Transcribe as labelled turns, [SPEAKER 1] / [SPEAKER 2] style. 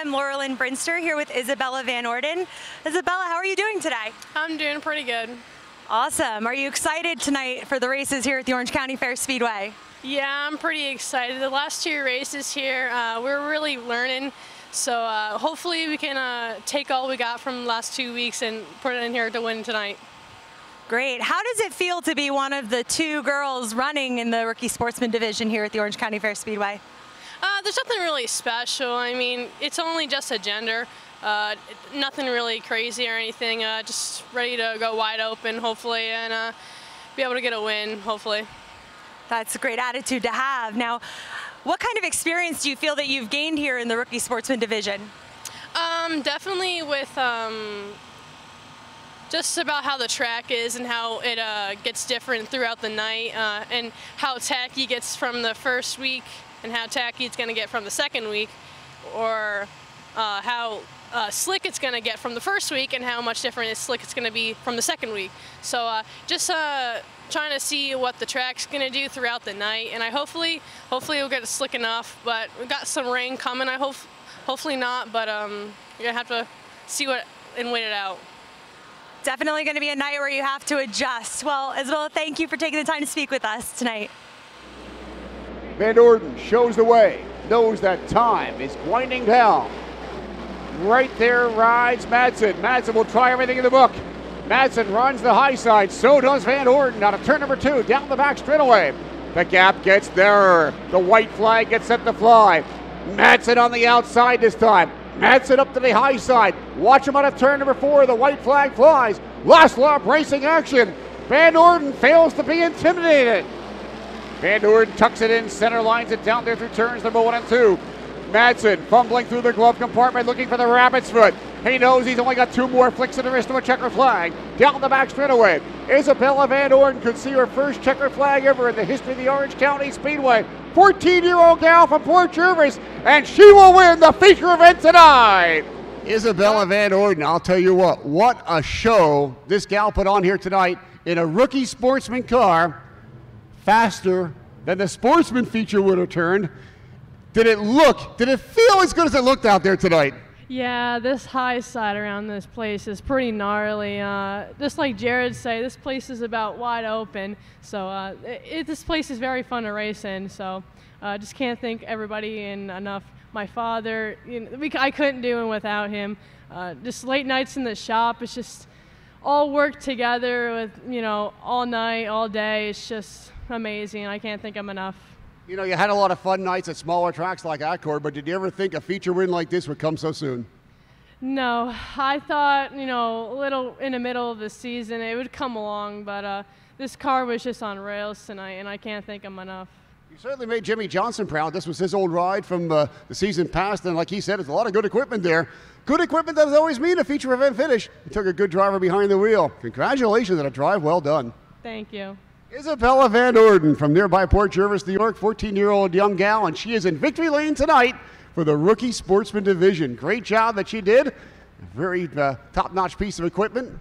[SPEAKER 1] I'm Laura Lynn Brinster here with Isabella Van Orden. Isabella, how are you doing today?
[SPEAKER 2] I'm doing pretty good.
[SPEAKER 1] Awesome. Are you excited tonight for the races here at the Orange County Fair Speedway?
[SPEAKER 2] Yeah, I'm pretty excited. The last two races here, uh, we're really learning. So uh, hopefully we can uh, take all we got from the last two weeks and put it in here to win tonight.
[SPEAKER 1] Great. How does it feel to be one of the two girls running in the rookie sportsman division here at the Orange County Fair Speedway?
[SPEAKER 2] Uh, there's nothing really special. I mean, it's only just a gender. Uh, nothing really crazy or anything. Uh, just ready to go wide open, hopefully, and uh, be able to get a win, hopefully.
[SPEAKER 1] That's a great attitude to have. Now, what kind of experience do you feel that you've gained here in the rookie sportsman division?
[SPEAKER 2] Um, definitely with um, just about how the track is and how it uh, gets different throughout the night uh, and how tacky it gets from the first week and how tacky it's going to get from the second week or uh, how uh, slick it's going to get from the first week and how much different is slick it's going to be from the second week. So uh, just uh, trying to see what the track's going to do throughout the night and I hopefully hopefully we'll get it slick enough but we got some rain coming I hope hopefully not but um, you're going to have to see what and wait it out.
[SPEAKER 1] Definitely going to be a night where you have to adjust. Well, Isabella, thank you for taking the time to speak with us tonight.
[SPEAKER 3] Van Orden shows the way, knows that time is winding down. Right there rides Madsen. Madsen will try everything in the book. Madsen runs the high side. So does Van Orden. Out of turn number two, down the back straightaway. The gap gets there. The white flag gets set to fly. Madsen on the outside this time. Madsen up to the high side. Watch him out of turn number four. The white flag flies. Last lap racing action. Van Orden fails to be intimidated. Van Orden tucks it in, center lines it down there through turns number one and two. Madsen fumbling through the glove compartment looking for the rabbit's foot. He knows he's only got two more flicks of the wrist of a checker flag. Down the back straightaway. Isabella Van Orden could see her first checker flag ever in the history of the Orange County Speedway. 14 year old gal from Port Jervis, and she will win the feature event tonight. Isabella Van Orden, I'll tell you what, what a show this gal put on here tonight in a rookie sportsman car, faster than the sportsman feature would have turned. Did it look, did it feel as good as it looked out there tonight?
[SPEAKER 2] Yeah, this high side around this place is pretty gnarly. Uh, just like Jared said, this place is about wide open. So uh, it, this place is very fun to race in. So I uh, just can't thank everybody and enough. My father, you know, we, I couldn't do it without him. Uh, just late nights in the shop, it's just all work together with, you know, all night, all day. It's just amazing. I can't thank him enough.
[SPEAKER 3] You know, you had a lot of fun nights at smaller tracks like Accord, but did you ever think a feature win like this would come so soon?
[SPEAKER 2] No, I thought, you know, a little in the middle of the season it would come along, but uh, this car was just on rails tonight, and I can't thank him enough.
[SPEAKER 3] You certainly made Jimmie Johnson proud. This was his old ride from uh, the season past, and like he said, it's a lot of good equipment there. Good equipment doesn't always mean a feature event finish. He took a good driver behind the wheel. Congratulations on a drive well done.
[SPEAKER 2] Thank you.
[SPEAKER 3] Isabella Van Orden from nearby Port Jervis, New York, 14 year old young gal, and she is in victory lane tonight for the rookie sportsman division. Great job that she did. Very uh, top notch piece of equipment.